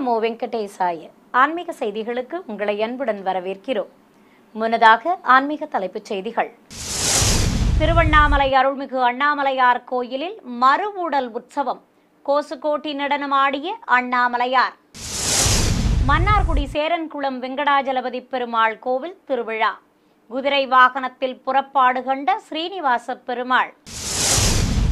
நமோ வெங்கடேசாய. ஆன்மீக செய்திகளுக்கு உங்களை அன்புடன் வரவேற்கிறோம். முன்னதாக ஆன்மீக தலைப்புச் செய்திகள். திருவண்ணாமலை அருள்மிகு அண்ணாமலையார் கோயிலில் மறுவூடல் உற்சவம். கோசுகோட்டி நடனமாடிய அண்ணாமலையார். மன்னார்குடி சேரன்குளம் வெங்கடாஜலபதி பெருமாள் கோவில் திருவிழா. குதிரை வாகனத்தில் புறப்பாடு கண்ட ஸ்ரீனிவாச பெருமாள்.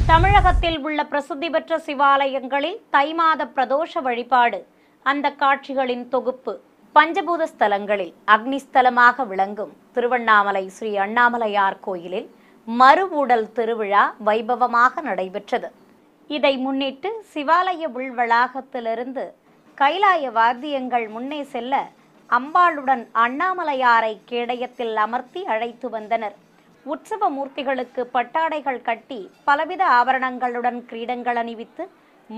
தமிழகத்தில் உள்ள பிரசித்தி பெற்ற சிவாலயங்களில் தைமாத பிரதோஷ வழிபாடு. அந்த காட்சிகளின் தொகுப்பு பஞ்சபூத ஸ்தலங்களில் அக்னிஸ்தலமாக விளங்கும் திருவண்ணாமலை ஸ்ரீ அண்ணாமலையார் கோயிலில் மறுவூடல் திருவிழா வைபவமாக நடைபெற்றது. இதை முன்னிட்டு சிவாலய உள்வளாகத்திலிருந்து கைலாய வாத்தியங்கள் முன்னே செல்ல அம்பாளுடன் அண்ணாமலையாரை கேடயத்தில் அமர்த்தி அழைத்து வந்தனர். உற்சவ மூர்த்திகளுக்கு பட்டாடைகள் கட்டி பலவித ஆபரணங்களுடன் கிரீடங்கள் அணிவித்து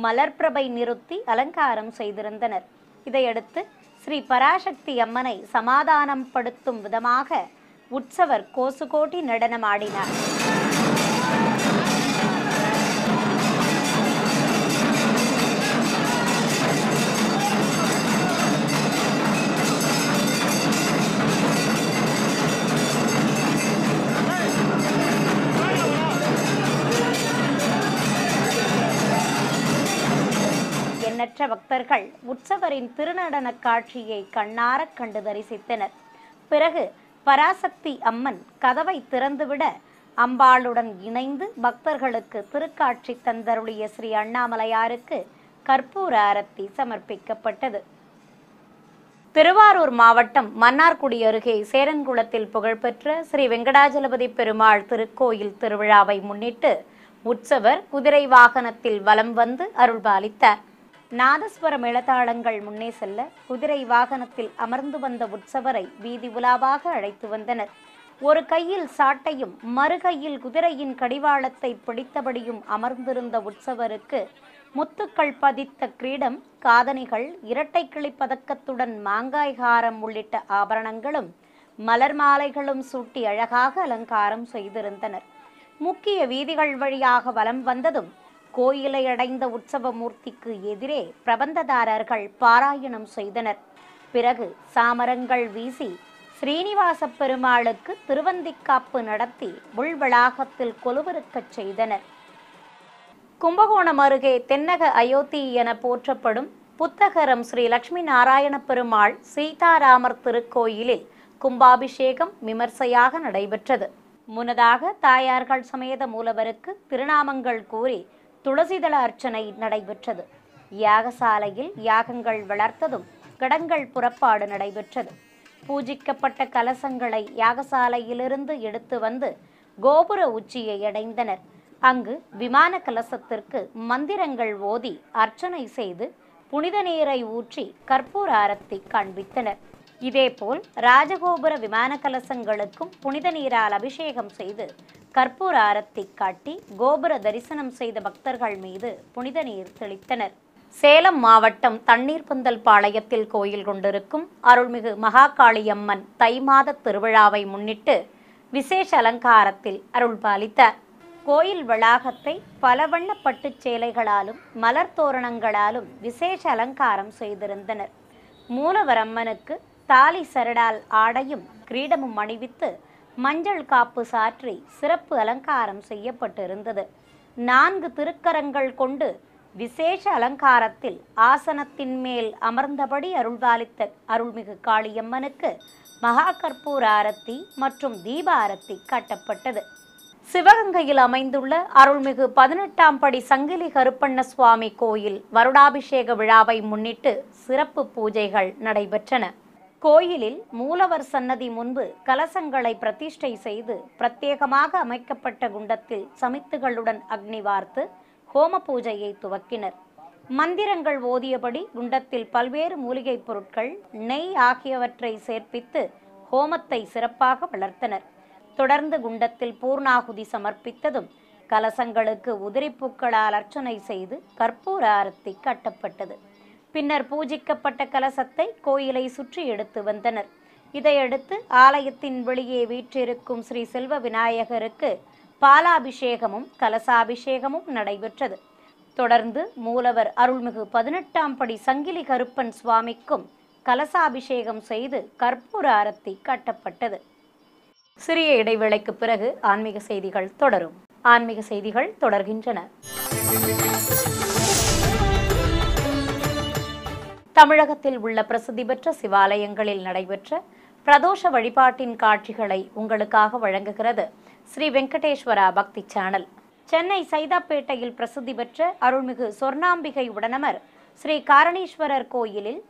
மலர்பிரபை நிறுத்தி அலங்காரம் செய்திருந்தனர். இதையடுத்து ஸ்ரீ பராசக்தி அம்மனை சமாதானம் படுத்தும் விதமாக உற்சவர் கோசுகோட்டி நடனமாடினார். உற்சவரின் திருநடன காட்சியை கண்ணாரக் கண்டு தரிசித்தனர். பிறகு பராசக்தி அம்மன் கதவை திறந்துவிட அம்பாளுடன் இணைந்து பக்தர்களுக்கு திருக்காட்சி தந்தருளிய ஸ்ரீ அண்ணாமலையாருக்கு கற்பூர அரத்தி சமர்ப்பிக்கப்பட்டது. திருவாரூர் மாவட்டம் மன்னார்குடி அருகே சேரன்குளத்தில் புகழ்பெற்ற ஸ்ரீ வெங்கடாஜலபதி பெருமாள் திருக்கோயில் திருவிழாவை முன்னிட்டு உற்சவர் குதிரை வாகனத்தில் வலம் வந்து அருள்பாலித்தார். நாதஸ்வரம் மேளதாளங்கள் முன்னே செல்ல குதிரை வாகனத்தில் அமர்ந்து வந்த உற்சவரை வீதி உலாவாக அழைத்து வந்தனர். ஒரு கையில் சாட்டையும் மறுகையில் குதிரையின் கடிவாளத்தை பிடித்தபடியும் அமர்ந்திருந்த உற்சவருக்கு முத்துக்கள் பதித்த கிரீடம் காதணிகள் இரட்டை கிளி பதக்கத்துடன் மாங்காய் ஹாரம் உள்ளிட்ட ஆபரணங்களும் மலர் மாலைகளும் சூட்டி அழகாக அலங்காரம் செய்திருந்தனர். முக்கிய வீதிகள் வழியாக வலம் வந்ததும் கோயிலை அடைந்த உற்சவ மூர்த்திக்கு எதிரே பிரபந்ததாரர்கள் பாராயணம் செய்தனர். பிறகு சாமரங்கள் வீசி ஸ்ரீனிவாச பெருமாளுக்கு திருவந்திக்காப்பு நடத்தி உள்வளாகத்தில் கொலுவிருக்கச் செய்தனர். கும்பகோணம் அருகே தென்னக அயோத்தி என போற்றப்படும் புத்தகரம் ஸ்ரீ லட்சுமி நாராயண பெருமாள் சீதாராமர் திருக்கோயிலில் கும்பாபிஷேகம் விமர்சையாக நடைபெற்றது. முன்னதாக தாயார்கள் சமேத மூலவருக்கு திருநாமங்கள் கூறி துளசிதள அர்ச்சனை நடைபெற்றது. யாகசாலையில் யாகங்கள் வளர்த்ததும் கடங்கள் புறப்பாடு நடைபெற்றது. பூஜிக்கப்பட்ட கலசங்களை யாகசாலையிலிருந்து எடுத்து வந்து கோபுர உச்சியை அடைந்தனர். அங்கு விமான கலசத்திற்கு மந்திரங்கள் ஓதி அர்ச்சனை செய்து புனித நீரை ஊற்றி கற்பூர ஆரத்தி காண்பித்தனர். இதேபோல் ராஜகோபுர விமான கலசங்களுக்கும் புனித நீரால் அபிஷேகம் செய்து கற்பூர ஆரத்தி காட்டி கோபுர தரிசனம் செய்த பக்தர்கள் மீது புனித நீர் தெளித்தனர். சேலம் மாவட்டம் தண்ணீர் பந்தல் பாளையத்தில் கோயில் கொண்டிருக்கும் அருள்மிகு மகாகாளியம்மன் தை மாத திருவிழாவை முன்னிட்டு விசேஷ அலங்காரத்தில் அருள் பாலித்தார் கோயில் வளாகத்தை பல வண்ண பட்டுச் சேலைகளாலும் மலர் தோரணங்களாலும் விசேஷ அலங்காரம் செய்திருந்தனர். மூலவரம்மனுக்கு தாலி சரடால் ஆடையும் கிரீடமும் அணிவித்து மஞ்சள் காப்பு சாற்றி சிறப்பு அலங்காரம் செய்யப்பட்டிருந்தது. நான்கு திருக்கரங்கள் கொண்டு விசேஷ அலங்காரத்தில் ஆசனத்தின் மேல் அமர்ந்தபடி அருள்வாலித்த அருள்மிகு காளியம்மனுக்கு மகா கற்பூர ஆரத்தி மற்றும் தீப ஆரத்தி காட்டப்பட்டது. சிவகங்கையில் அமைந்துள்ள அருள்மிகு பதினெட்டாம் படி சங்கிலி கருப்பண்ண சுவாமி கோயில் வருடாபிஷேக விழாவை முன்னிட்டு சிறப்பு பூஜைகள் நடைபெற்றன. கோயிலில் மூலவர் சன்னதி முன்பு கலசங்களை பிரதிஷ்டை செய்து பிரத்யேகமாக அமைக்கப்பட்ட குண்டத்தில் சமித்துகளுடன் அக்னி வார்த்து ஹோம பூஜையை துவக்கினர். மந்திரங்கள் ஓதியபடி குண்டத்தில் பல்வேறு மூலிகைப் பொருட்கள் நெய் ஆகியவற்றை சேர்ப்பித்து ஹோமத்தை சிறப்பாக வளர்த்தனர். தொடர்ந்து குண்டத்தில் பூர்ணாகுதி சமர்ப்பித்ததும் கலசங்களுக்கு உதிரிப்பூக்களால் அர்ச்சனை செய்து கற்பூர ஆரத்தி கட்டப்பட்டது. பின்னர் பூஜிக்கப்பட்ட கலசத்தை கோயிலை சுற்றி எடுத்து வந்தனர். இதையடுத்து ஆலயத்தின் வெளியே வீற்றிருக்கும் ஸ்ரீ செல்வ விநாயகருக்கு பாலாபிஷேகமும் கலசாபிஷேகமும் நடைபெற்றது. தொடர்ந்து மூலவர் அருள்மிகு பதினெட்டாம் படி சங்கிலி கருப்பன் சுவாமிக்கும் கலசாபிஷேகம் செய்து கற்பூர அரத்தி கட்டப்பட்டது. சிறிய இடைவேளைக்கு பிறகு ஆன்மீக செய்திகள் தொடரும். ஆன்மீக செய்திகள் தொடர்கின்றன. தமிழகத்தில் உள்ள பிரசித்தி பெற்ற சிவாலயங்களில் நடைபெற்ற பிரதோஷ வழிபாட்டின் காட்சிகளை உங்களுக்காக வழங்குகிறது ஸ்ரீ வெங்கடேஸ்வரா பக்தி சேனல். சென்னை சைதாப்பேட்டையில் பிரசித்தி பெற்ற அருள்மிகு சொர்ணாம்பிகை உடனமர் ஸ்ரீ காரணீஸ்வரர் கோயிலில்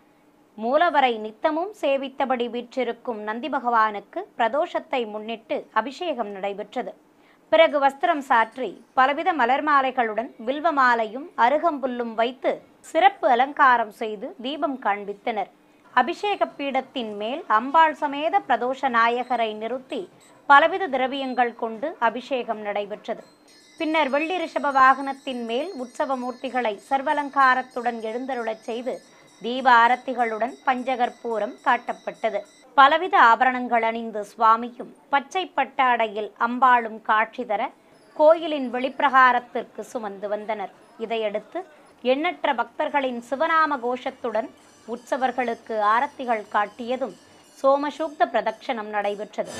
மூலவரை நித்தமும் சேவித்தபடி வீற்றிருக்கும் நந்தி பகவானுக்கு பிரதோஷத்தை முன்னிட்டு அபிஷேகம் நடைபெற்றது. பிறகு வஸ்திரம் சாற்றி பலவித மலர் மாலைகளுடன் வில்வ மாலையும் அருகம்புல்லும் வைத்து சிறப்பு அலங்காரம் செய்து தீபம் காண்பித்தனர். அபிஷேக பீடத்தின் மேல் அம்பாள் சமேத பிரதோஷ நாயகரை நிறுத்தி பலவித திரவியங்கள் கொண்டு அபிஷேகம் நடைபெற்றது. பின்னர் வெள்ளி ரிஷப வாகனத்தின் மேல் உற்சவ மூர்த்திகளை சர்வலங்காரத்துடன் எழுந்தருளச் செய்து தீப ஆரத்திகளுடன் பஞ்சகற்பூரம் காட்டப்பட்டது பலவித ஆபரணங்கள் அணிந்து சுவாமியும் பச்சை பட்டாடையில் அம்பாளும் காட்சி தர கோயிலின் வெளிப்பிரகாரத்திற்கு சுமந்து வந்தனர். இதையடுத்து எண்ணற்ற பக்தர்களின் சிவநாம கோஷத்துடன் உற்சவர்களுக்கு ஆரத்திகள் காட்டியதும் சோமசூக்த பிரதட்சணம் நடைபெற்றது.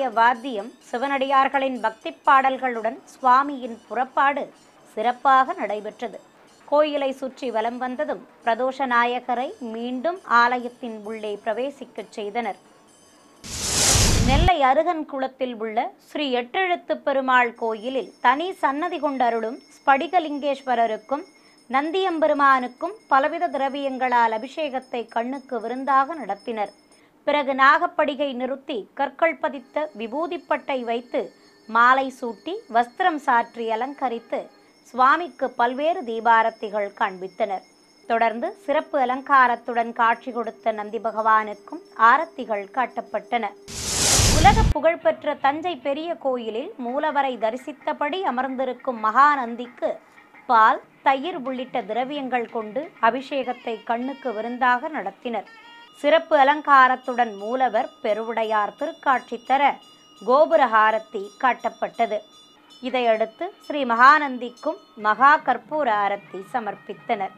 கைலாய வாத்தியம் சிவனடியார்களின் பக்தி பாடல்களுடன் சுவாமியின் புறப்பாடு சிறப்பாக நடைபெற்றது. கோயிலை சுற்றி வலம் வந்ததும் பிரதோஷ நாயகரை மீண்டும் ஆலயத்தின் உள்ளே பிரவேசிக்கச் செய்தனர். நெல்லை அருகன் குளத்தில் உள்ள ஸ்ரீ எட்டெழுத்து பெருமாள் கோயிலில் தனி சன்னதி கொண்டருளும் ஸ்படிகலிங்கேஸ்வரருக்கும் நந்தியம்பெருமானுக்கும் பலவித திரவியங்களால் அபிஷேகத்தை கண்ணுக்கு விருந்தாக நடத்தினர். பிறகு நாகப்படிகை நிறுத்தி கற்கள் பதித்த விபூதிப்பட்டை வைத்து மாலை சூட்டி வஸ்திரம் சாற்றி அலங்கரித்து சுவாமிக்கு பல்வேறு தீபாரத்திகள் காண்பித்தனர். தொடர்ந்து சிறப்பு அலங்காரத்துடன் காட்சி கொடுத்த நந்தி பகவானுக்கும் ஆரத்திகள் காட்டப்பட்டன. உலக புகழ்பெற்ற தஞ்சை பெரிய கோயிலில் மூலவரை தரிசித்தபடி அமர்ந்திருக்கும் மகாநந்திக்கு பால் தயிர் உள்ளிட்ட திரவியங்கள் கொண்டு அபிஷேகத்தை கண்ணுக்கு விருந்தாக நடத்தினர். சிறப்பு அலங்காரத்துடன் மூலவர் பெருவுடையார் திருக்காட்சி தர கோபுரஹாரத்தி காட்டப்பட்டது. இதையடுத்து ஸ்ரீ மகாநந்திக்கும் மகா கற்பூர ஆரத்தி சமர்ப்பித்தனர்.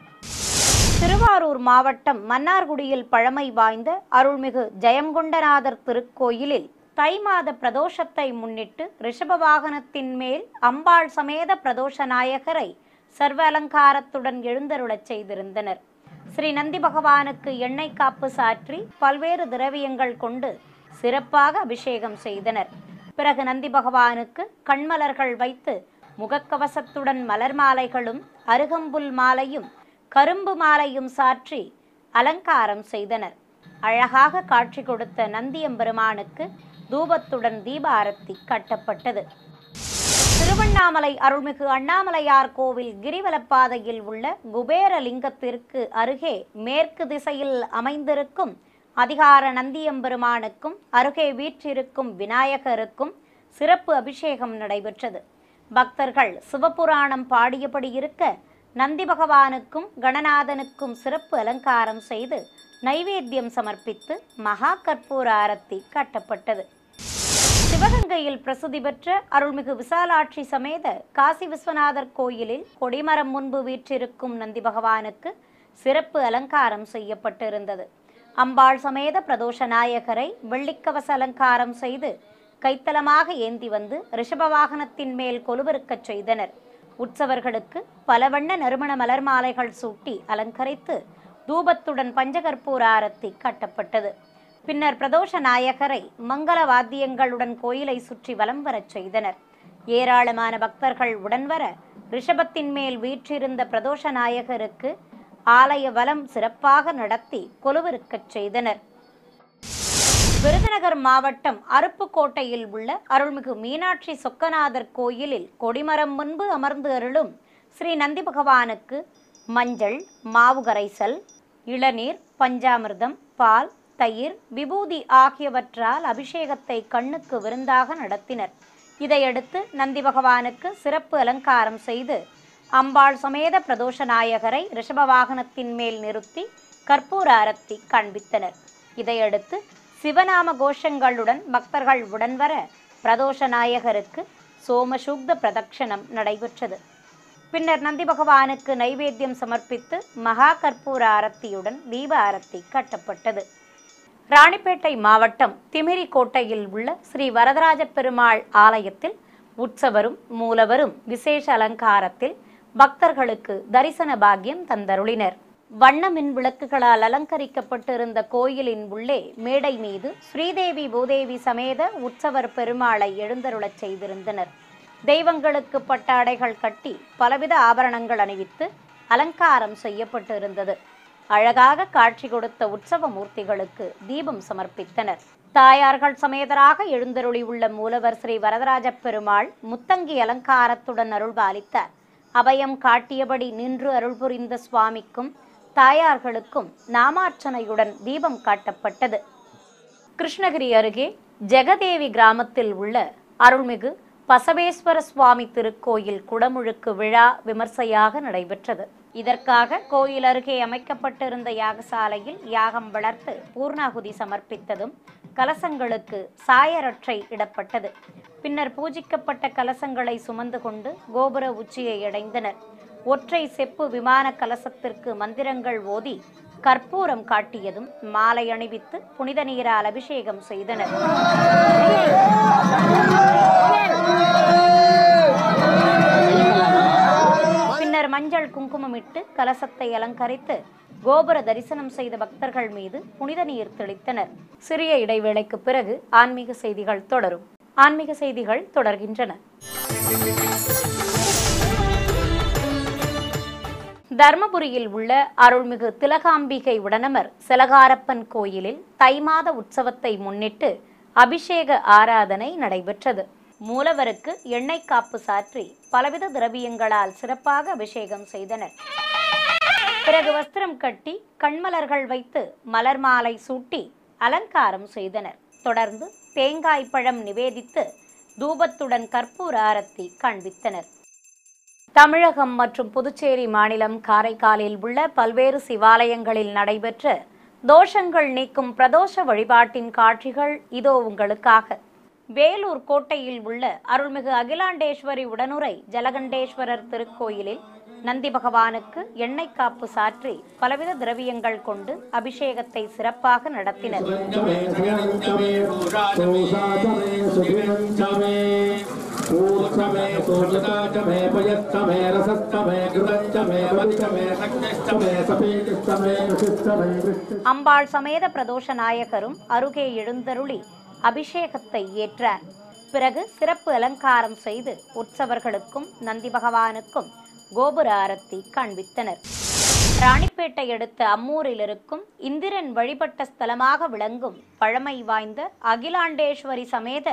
திருவாரூர் மாவட்டம் மன்னார்குடியில் பழமை வாய்ந்த அருள்மிகு ஜெயங்கொண்டநாதர் திருக்கோயிலில் தை மாத பிரதோஷத்தை முன்னிட்டு ரிஷப வாகனத்தின் மேல் அம்பாள் சமேத பிரதோஷ நாயகரை சர்வ அலங்காரத்துடன் எழுந்தருளச் செய்திருந்தனர். ஸ்ரீ நந்தி பகவானுக்கு எண்ணெய் காப்பு சாற்றி பல்வேறு திரவியங்கள் கொண்டு சிறப்பாக அபிஷேகம் செய்தனர். பிறகு நந்தி பகவானுக்கு கண்மலர்கள் வைத்து முகக்கவசத்துடன் மலர் மாலைகளும் அருகம்புல் மாலையும் கரும்பு மாலையும் சாற்றி அலங்காரம் செய்தனர். அழகாக காட்சி கொடுத்த நந்தியம்பெருமானுக்கு தூபத்துடன் தீபாரத்தி கட்டப்பட்டது. திருவண்ணாமலை அருள்மிகு அண்ணாமலையார் கோவில் கிரிவலப்பாதையில் உள்ள குபேரலிங்கத்திற்கு அருகே மேற்கு திசையில் அமைந்திருக்கும் அதிகார நந்தியம்பெருமானுக்கும் அருகே வீற்றிருக்கும் விநாயகருக்கும் சிறப்பு அபிஷேகம் நடைபெற்றது. பக்தர்கள் சிவபுராணம் பாடியபடி இருக்க நந்தி பகவானுக்கும் கணநாதனுக்கும் சிறப்பு அலங்காரம் செய்து நைவேத்தியம் சமர்ப்பித்து மகா கற்பூர ஆரத்தி காட்டப்பட்டது. சிவகங்கையில் பிரசித்தி பெற்ற அருள்மிகு விசாலாட்சி சமேத காசி விஸ்வநாதர் கோயிலில் கொடிமரம் முன்பு வீற்றிருக்கும் நந்தி பகவானுக்கு சிறப்பு அலங்காரம் செய்யப்பட்டிருந்தது. அம்பாள் சமேத பிரதோஷ நாயகரை வெள்ளிக்கவச அலங்காரம் செய்து கைத்தலமாக ஏந்தி வந்து ரிஷப வாகனத்தின் மேல் கொலுவிருக்கச் செய்தனர். உற்சவர்களுக்கு பல வண்ண நறுமண மலர் மாலைகள் சூட்டி அலங்கரித்து தூபத்துடன் பஞ்சகற்பூர ஆரத்தி கட்டப்பட்டது. பின்னர் பிரதோஷ நாயகரை மங்கள வாத்தியங்களுடன் கோயிலை சுற்றி வலம் வரச் செய்தனர். ஏராளமான பக்தர்கள் உடன் வர ரிஷபத்தின் மேல் வீற்றிருந்த பிரதோஷ நாயகருக்கு ஆலய வலம் சிறப்பாக நடத்தி கொலுவிருக்கச் செய்தனர். விருதுநகர் மாவட்டம் அருப்புக்கோட்டையில் உள்ள அருள்மிகு மீனாட்சி சொக்கநாதர் கோயிலில் கொடிமரம் முன்பு அமர்ந்து அருளும் ஸ்ரீ நந்தி பகவானுக்கு மஞ்சள் மாவு கரைசல் இளநீர் பஞ்சாமிர்தம் பால் தயிர் விபூதி ஆகியவற்றால் அபிஷேகத்தை கண்ணுக்கு விருந்தாக நடத்தினர். இதையடுத்து நந்தி பகவானுக்கு சிறப்பு அலங்காரம் செய்து அம்பாள் சமேத பிரதோஷ நாயகரை ரிஷப வாகனத்தின் மேல் நிறுத்தி கற்பூர அரத்தி காண்பித்தனர். இதையடுத்து சிவநாம கோஷங்களுடன் பக்தர்கள் உடன் வர பிரதோஷ நாயகருக்கு சோமசூக்த பிரதட்சணம் நடைபெற்றது. பின்னர் நந்தி பகவானுக்கு நைவேத்தியம் சமர்ப்பித்து மகா கற்பூர ஆரத்தியுடன் தீப ஆரத்தி கட்டப்பட்டது. ராணிப்பேட்டை மாவட்டம் திமிரி கோட்டையில் உள்ள ஸ்ரீ வரதராஜ பெருமாள் ஆலயத்தில் உற்சவரும் மூலவரும் விசேஷ அலங்காரத்தில் பக்தர்களுக்கு தரிசன பாக்கியம் தந்தருளினர். வண்ண மின் விளக்குகளால் அலங்கரிக்கப்பட்டிருந்த கோயிலின் உள்ளே மேடை மீது ஸ்ரீதேவி பூதேவி சமேத உற்சவர் பெருமாளை எழுந்தருளச் செய்திருந்தனர். தெய்வங்களுக்கு பட்டாடைகள் கட்டி பலவித ஆபரணங்கள் அணிவித்து அலங்காரம் செய்யப்பட்டிருந்தது. அழகாக காட்சி கொடுத்த உற்சவ மூர்த்திகளுக்கு தீபம் சமர்ப்பித்தனர். தாயார்கள் சமேதராக எழுந்தருளி உள்ள மூலவர் ஸ்ரீ வரதராஜ பெருமாள் முத்தங்கி அலங்காரத்துடன் அருள் பாலித்தார். அபயம் காட்டியபடி நின்று அருள் புரிந்த சுவாமிக்கும் தாயார்களுக்கும் நாமார்ச்சனையுடன் தீபம் காட்டப்பட்டது. கிருஷ்ணகிரி அருகே ஜெகதேவி கிராமத்தில் உள்ள அருள்மிகு பசவேஸ்வர சுவாமி திருக்கோயில் குடமுழுக்கு விழா விமர்சையாக நடைபெற்றது. இதற்காக கோயில் அருகே அமைக்கப்பட்டிருந்த யாகசாலையில் யாகம் வளர்த்து பூர்ணாகுதி சமர்ப்பித்ததும் கலசங்களுக்கு சாயரற்றை இடப்பட்டது. பின்னர் பூஜிக்கப்பட்ட கலசங்களை சுமந்து கொண்டு கோபுர உச்சியை அடைந்தனர். ஒற்றை செப்பு விமான கலசத்திற்கு மந்திரங்கள் ஓதி கற்பூரம் காட்டியதும் மாலை அணிவித்து புனித நீரால் அபிஷேகம் செய்தனர். பின்னர் மஞ்சள் குங்குமமிட்டு கலசத்தை அலங்கரித்து கோபுர தரிசனம் செய்த பக்தர்கள் மீது புனித நீர் தெளித்தனர். சிறிய இடைவேளைக்கு பிறகு ஆன்மீக செய்திகள் தொடரும். ஆன்மீக செய்திகள் தொடர்கின்றன. தர்மபுரியில் உள்ள அருள்மிகு திலகாம்பிகை உடனமர் சிலகாரப்பன் கோயிலில் தை மாத உற்சவத்தை முன்னிட்டு அபிஷேக ஆராதனை நடைபெற்றது. மூலவருக்கு எண்ணெய் காப்பு சாற்றி பலவித திரவியங்களால் சிறப்பாக அபிஷேகம் செய்தனர். பிறகு வஸ்திரம் கட்டி கண்மலர்கள் வைத்து மலர் மாலை சூட்டி அலங்காரம் செய்தனர். தொடர்ந்து தேங்காய் பழம் நிவேதித்து தூபத்துடன் கற்பூர ஆரத்தி காண்பித்தனர். தமிழகம் மற்றும் புதுச்சேரி மாநிலம் காரைக்காலில் உள்ள பல்வேறு சிவாலயங்களில் நடைபெற்ற தோஷங்கள் நீக்கும் பிரதோஷ வழிபாட்டின் காட்சிகள் இதோ உங்களுக்காக. வேலூர் கோட்டையில் உள்ள அருள்மிகு அகிலாண்டேஸ்வரி உடனுரை ஜலகண்டேஸ்வரர் திருக்கோயிலில் நந்தி பகவானுக்கு எண்ணெய் காப்பு சாற்றி பலவித திரவியங்கள் கொண்டு அபிஷேகத்தை சிறப்பாக நடத்தினர். चमे शयञ्चमे सोषा चमे सुधिरं चमे ऊर्चमे सोषकाचमे पयश्चमे रसश्चमे घृतश्चमे बलिचमे शक्तिश्चमे सपेतिश्चमे ऋषिश्चमे वृष्टिश्चमे அம்பாள் சமேத பிரதோஷ நாயகரும் அருகே எழுந்தருளி அபிஷேகத்தை ஏற்றார் பிறகு சிறப்பு அலங்காரம் செய்து உற்சவர்களுக்கும் நந்தி பகவானுக்கும் கோபுர ஆரத்தி காண்பித்தனர் ராணிப்பேட்டை அடுத்த அம்மூரில் இருக்கும் இந்திரன் வழிபட்ட ஸ்தலமாக விளங்கும் பழமை வாய்ந்த அகிலாண்டேஸ்வரி சமேத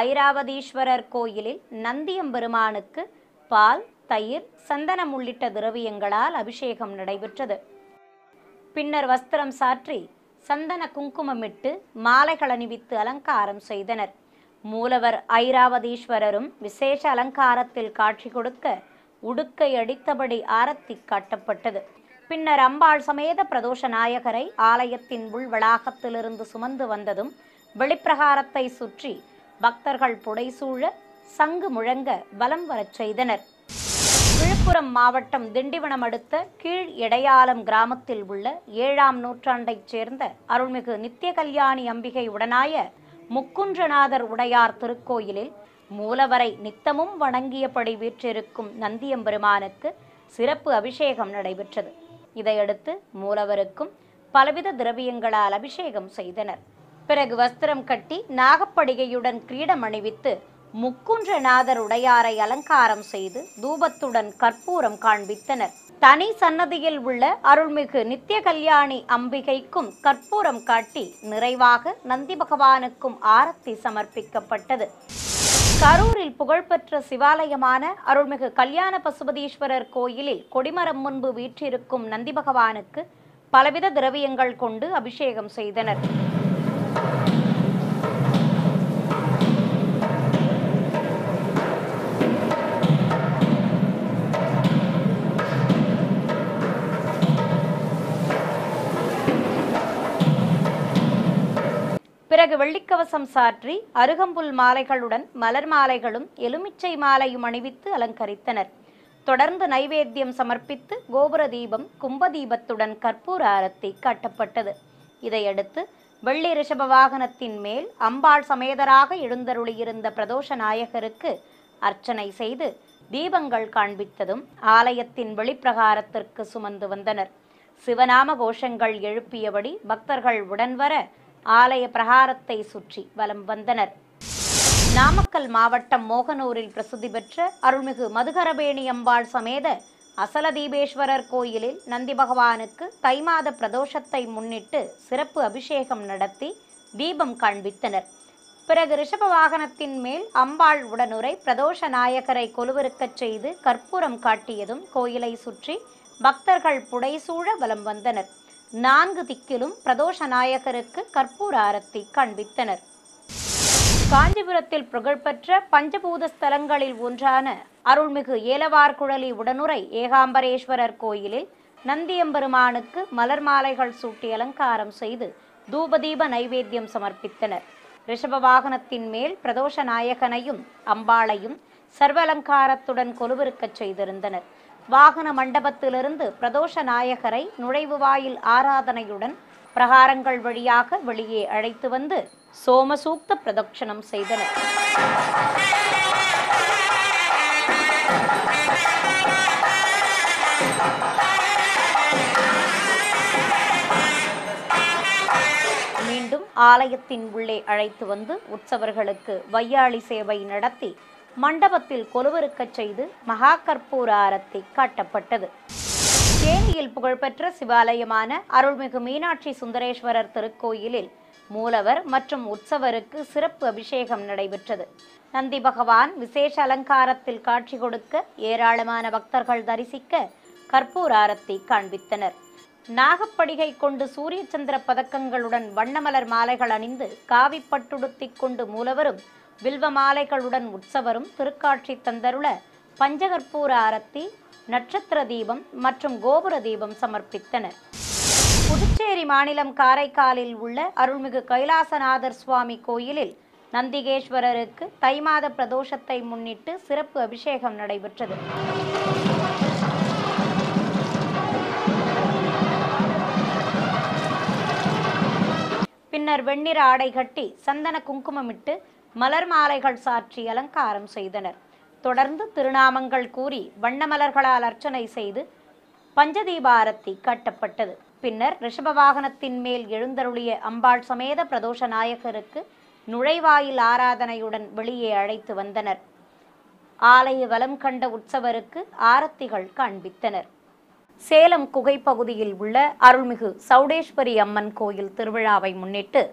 ஐராவதீஸ்வரர் கோயிலில் நந்தியம்பெருமானுக்கு பால் தயிர் சந்தனம் உள்ளிட்ட திரவியங்களால் அபிஷேகம் நடைபெற்றது. பின்னர் வஸ்திரம் சாற்றி சந்தன குங்குமமிட்டு மாலைகள் அணிவித்து அலங்காரம் செய்தனர். மூலவர் ஐராவதீஸ்வரரும் விசேஷ அலங்காரத்தில் காட்சி கொடுக்க உடுக்கை அடித்தபடி ஆரத்தி காட்டப்பட்டது. பின்னர் அம்பாள் சமேத பிரதோஷ நாயகரை ஆலயத்தின் உள் வளாகத்திலிருந்து சுமந்து வந்ததும் வெளிப்பிரகாரத்தை சுற்றி பக்தர்கள் புடைசூழ சங்கு முழங்க வலம் வரச் செய்தனர். விழுப்புரம் மாவட்டம் திண்டிவனம் அடுத்த கீழ் எடையாலம் கிராமத்தில் உள்ள ஏழாம் நூற்றாண்டைச் சேர்ந்த அருள்மிகு நித்திய கல்யாணி அம்பிகை உடனாய முக்குன்றநாதர் உடையார் திருக்கோயிலில் மூலவரை நித்தமும் வணங்கியபடி வீற்றிருக்கும் நந்தியம்பெருமானுக்கு சிறப்பு அபிஷேகம் நடைபெற்றது. இதையடுத்து மூலவருக்கும் பலவித திரவியங்களால் அபிஷேகம் செய்தனர். பிறகு வஸ்திரம் கட்டி நாகப்படிகையுடன் கிரீடம் அணிவித்து முக்குன்றநாதர் உடையாரை அலங்காரம் செய்து தூபத்துடன் கற்பூரம் காண்பித்தனர். தனி சன்னதியில் உள்ள அருள்மிகு நித்திய கல்யாணி அம்பிகைக்கும் கற்பூரம் காட்டி நிறைவாக நந்தி பகவானுக்கும் ஆரத்தி சமர்ப்பிக்கப்பட்டது. கரூரில் புகழ்பெற்ற சிவாலயமான அருள்மிகு கல்யாண பசுபதீஸ்வரர் கோயிலில் கொடிமரம் முன்பு வீற்றிருக்கும் நந்தி பகவானுக்கு பலவித திரவியங்கள் கொண்டு அபிஷேகம் செய்தனர். பிறகு வெள்ளிக்கவசம் சாற்றி அருகம்புல் மாலைகளுடன் மலர் மாலைகளும் எலுமிச்சை மாலையும் அணிவித்து அலங்கரித்தனர். தொடர்ந்து நைவேத்தியம் சமர்ப்பித்து கோபுர தீபம் கும்ப தீபத்துடன் கற்பூர ஆரத்தி காட்டப்பட்டது. இதையடுத்து வெள்ளி ரிஷப வாகனத்தின் மேல் அம்பாள் சமேதராக எழுந்தருளியிருந்த பிரதோஷ நாயகருக்கு அர்ச்சனை செய்து தீபங்கள் காண்பித்ததும் ஆலயத்தின் வெளிப்பிரகாரத்திற்கு சுமந்து வந்தனர். சிவநாம கோஷங்கள் எழுப்பியபடி பக்தர்கள் உடன் வர ஆலய பிரகாரத்தை சுற்றி வலம் வந்தனர். நாமக்கல் மாவட்டம் மோகனூரில் பிரசித்தி பெற்ற அருள்மிகு மதுகரபேணி அம்பாள் சமேத அசலதீபேஸ்வரர் கோயிலில் நந்தி பகவானுக்கு தை மாத பிரதோஷத்தை முன்னிட்டு சிறப்பு அபிஷேகம் நடத்தி தீபம் காண்பித்தனர். பிறகு ரிஷப வாகனத்தின் மேல் அம்பாள் உடனுரை பிரதோஷ நாயகரை கொலுவிருக்கச் செய்து கற்பூரம் காட்டியதும் கோயிலை சுற்றி பக்தர்கள் புடைசூழ வலம் வந்தனர். நான்கு திக்கிலும் பிரதோஷ நாயகருக்கு கற்பூர ஆரத்தி காண்பித்தனர். காஞ்சிபுரத்தில் புகழ்பெற்ற பஞ்சபூத ஸ்தலங்களில் ஒன்றான அருள்மிகு ஏலவார்குழலி உடனுரை ஏகாம்பரேஸ்வரர் கோயிலில் நந்தியம்பெருமானுக்கு மலர் மாலைகள் சூட்டி அலங்காரம் செய்து தூபதீப நைவேத்தியம் சமர்ப்பித்தனர். ரிஷப வாகனத்தின் மேல் பிரதோஷ நாயகனையும் அம்பாளையும் சர்வலங்காரத்துடன் கொலுவிருக்கச் செய்திருந்தனர். வாகன மண்டபத்திலிருந்து பிரதோஷ நாயகரை நுழைவு வாயில் ஆராதனையுடன் பிரகாரங்கள் வழியாக வெளியே அழைத்து வந்து சோமசூக்த பிரதட்சணம் செய்தனர். மீண்டும் ஆலயத்தின் உள்ளே அழைத்து வந்து உற்சவர்களுக்கு வையாளி சேவை நடத்தி மண்டபத்தில் கொலுவருக்கச் செய்து மகா கற்பூர ஆரத்தி காட்டப்பட்டது. தேனியில் புகழ்பெற்ற சிவாலயமான அருள்மிகு மீனாட்சி சுந்தரேஸ்வரர் திருக்கோயிலில் மூலவர் மற்றும் உற்சவருக்கு சிறப்பு அபிஷேகம் நடைபெற்றது. நந்தி பகவான் விசேஷ அலங்காரத்தில் காட்சி கொடுக்க ஏராளமான பக்தர்கள் தரிசிக்க கற்பூர் ஆரத்தி காண்பித்தனர். நாகப்படிகை கொண்டு சூரிய சந்திர பதக்கங்களுடன் வண்ணமலர் மாலைகள் அணிந்து காவிப்பட்டுடுத்திக் கொண்டு மூலவரும் வில்வ மாலைகளுடன் உற்சவரும் திருக்காட்சி தந்தருள பஞ்சகற்பூர அரத்தி நட்சத்திர தீபம் மற்றும் கோபுர தீபம் சமர்ப்பித்தனர். புதுச்சேரி மாநிலம் காரைக்காலில் உள்ள அருள்மிகு கைலாசநாதர் சுவாமி கோயிலில் நந்திகேஸ்வரருக்கு தை மாத பிரதோஷத்தை முன்னிட்டு சிறப்பு அபிஷேகம் நடைபெற்றது. பின்னர் வெண்ணிற ஆடை கட்டி சந்தன குங்குமமிட்டு மலர் மாலைகள் சாற்றி அலங்காரம் செய்தனர். தொடர்ந்து திருநாமங்கள் கூறி வண்ண மலர்களால் அர்ச்சனை செய்து பஞ்சதீபாரத்தி கட்டப்பட்டது. பின்னர் ரிஷப வாகனத்தின் மேல் எழுந்தருளிய அம்பாள் சமேத பிரதோஷ நாயகருக்கு நுழைவாயில் ஆராதனையுடன் வெளியே அழைத்து வந்தனர். ஆலய வலம் கண்ட உற்சவருக்கு ஆரத்திகள் காண்பித்தனர். சேலம் குகைப்பகுதியில் உள்ள அருள்மிகு சௌடேஸ்வரி அம்மன் கோயில் திருவிழாவை முன்னிட்டு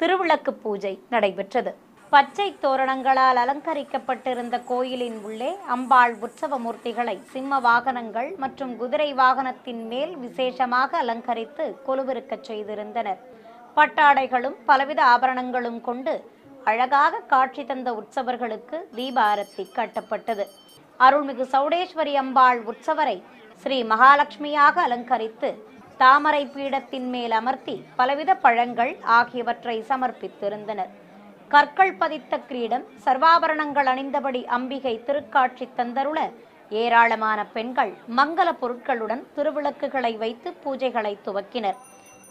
திருவிளக்கு பூஜை நடைபெற்றது. பச்சை தோரணங்களால் அலங்கரிக்கப்பட்டிருந்த கோயிலின் உள்ளே அம்பாள் உற்சவ மூர்த்திகளை சிம்ம வாகனங்கள் மற்றும் குதிரை வாகனத்தின் மேல் விசேஷமாக அலங்கரித்து கொலுவிருக்கச் செய்திருந்தனர். பட்டாடைகளும் பலவித ஆபரணங்களும் கொண்டு அழகாக காட்சி தந்த உற்சவர்களுக்கு தீபாரத்தி காட்டப்பட்டது. அருள்மிகு சௌடேஸ்வரி அம்பாள் உற்சவரை ஸ்ரீ மகாலட்சுமியாக அலங்கரித்து தாமரை பீடத்தின் மேல் அமர்த்தி பலவித பழங்கள் ஆகியவற்றை சமர்ப்பித்திருந்தனர். கற்கள் பதித்த கிரீடம் சர்வாபரணங்கள் அணிந்தபடி அம்பிகை திருக்காட்சி தந்தருள ஏராளமான பெண்கள் மங்கள பொருட்களுடன் திருவிளக்குகளை வைத்து பூஜைகளை துவக்கினர்.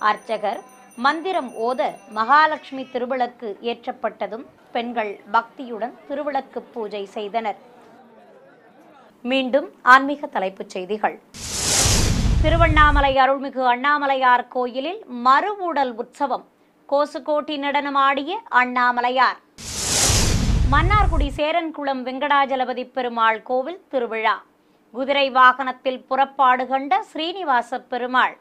அர்ச்சகர் மந்திரம் ஓத மகாலட்சுமி திருவிளக்கு ஏற்றப்பட்டதும் பெண்கள் பக்தியுடன் திருவிளக்கு பூஜை செய்தனர். மீண்டும் ஆன்மீக தலைப்புச் செய்திகள். திருவண்ணாமலை அருள்மிகு அண்ணாமலையார் கோயிலில் மறுவூடல் உற்சவம் கோசுகோட்டி நடனமாடிய அண்ணாமலையார். மன்னார்குடி சேரன்குளம் வெங்கடாஜலபதி பெருமாள் கோவில் திருவிழா. குதிரை வாகனத்தில் புறப்பாடு கண்ட ஸ்ரீனிவாச பெருமாள்.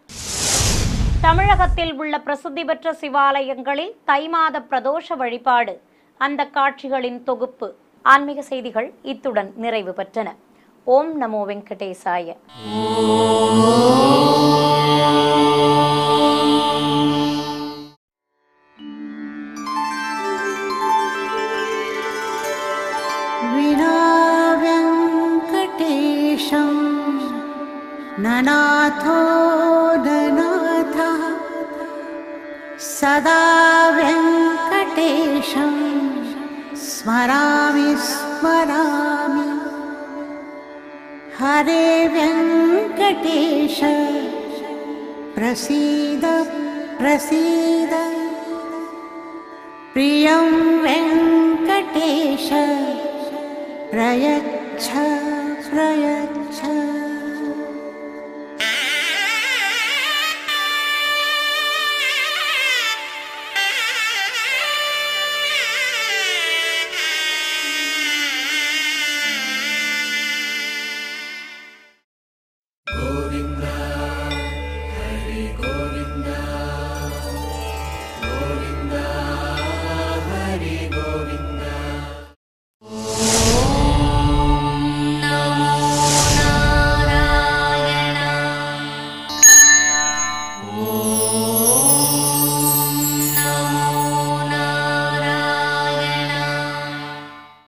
தமிழகத்தில் உள்ள பிரசித்தி பெற்ற சிவாலயங்களில் தைமாத பிரதோஷ வழிபாடு அந்த காட்சிகளின் தொகுப்பு. ஆன்மீக செய்திகள் இத்துடன் நிறைவு பெற்றன. ஓம் நமோ வெங்கடேசாய. प्रसीद प्रसीद। प्रियं वेङ्कटेश प्रयच्छ